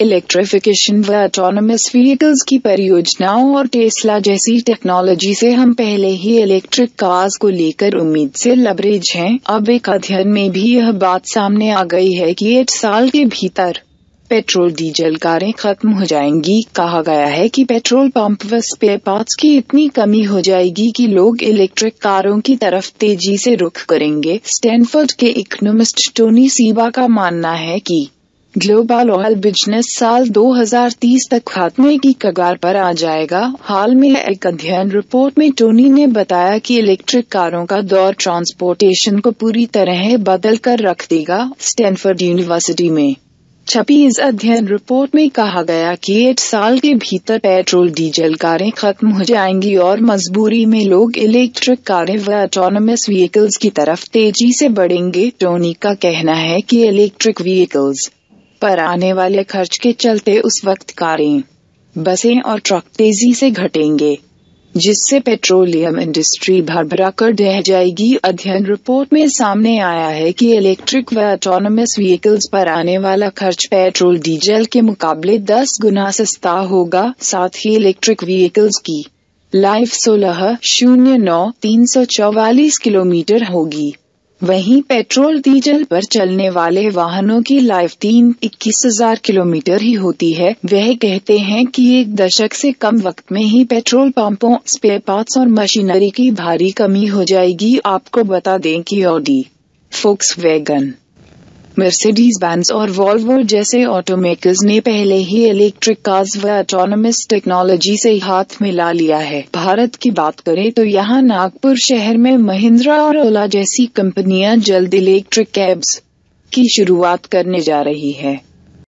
Electrification व autonomous vehicles की परियोजनाओं और टेस्ला जैसी टेक्नोलॉजी से हम पहले ही इलेक्ट्रिक कार्स को लेकर उम्मीद से लबरेज हैं। अब एक अध्ययन में भी यह बात सामने आ गई है कि एक साल के भीतर पेट्रोल डीजल कारें खत्म हो जाएँगी। कहा गया है कि पेट्रोल पंप व स्पेयर पार्ट्स की इतनी कमी हो जाएगी कि लोग इलेक्ट्रिक कारों की तरफ़ तेज़ी से रुख करेंगे। स्टैनफोर्ड के इकोनॉमिस्ट टोनी सीबा का मानना है कि ग्लोबल ऑयल बिज़नेस साल 2030 तक खात्मे की कगार पर आ जाएगा। हाल में एक अध्ययन रिपोर्ट में टोनी ने बताया कि इलेक्ट्रिक कारों का दौर ट्रांसपोर्टेशन को पूरी तरह बदल कर रख देगा स्टैनफोर्ड यूनिवर्सिटी में। छपी इस अध्ययन रिपोर्ट में कहा गया कि एक साल के भीतर पेट्रोल, डीजल कारें खत्म हो जाएँगी और मजबूरी में लोग इलेक्ट्रिक कारें व ऑटोनमस व्हीकल्स की तरफ़ तेज़ी से बढ़ेंगे। टोनी का कहना है कि इलेक्ट्रिक व्हीकल्स पर आने वाले खर्च के चलते उस वक्त कारें, बसें और ट्रक तेज़ी से घटेंगे, जिससे पेट्रोलियम इंडस्ट्री भरभरा कर रह जाएगी। अध्ययन रिपोर्ट में सामने आया है कि इलेक्ट्रिक व ऑटोनमस व्हीकल्स पर आने वाला खर्च पेट्रोल, डीजल के मुकाबले 10 गुना सस्ता होगा। साथ ही इलेक्ट्रिक व्हीकल्स की लाइफ सोलह शून्य नौ तीन सौ चौवालीस किलोमीटर होगी। वहीं पेट्रोल डीजल पर चलने वाले वाहनों की लाइफ तीन इक्कीस हज़ार किलोमीटर ही होती है। वह कहते हैं कि एक दशक से कम वक्त में ही पेट्रोल पंपों, स्पेयर पार्ट्स और मशीनरी की भारी कमी हो जाएगी। आपको बता दें कि Audi Volkswagen Mercedes Benz और वॉल्वो जैसे ऑटोमेकर्स ने पहले ही इलेक्ट्रिक कार्स व ऑटोनोमस टेक्नोलॉजी से हाथ मिला लिया है। भारत की बात करें तो यहाँ नागपुर शहर में महिंद्रा और ओला जैसी कंपनियाँ जल्द इलेक्ट्रिक कैब्स की शुरुआत करने जा रही है।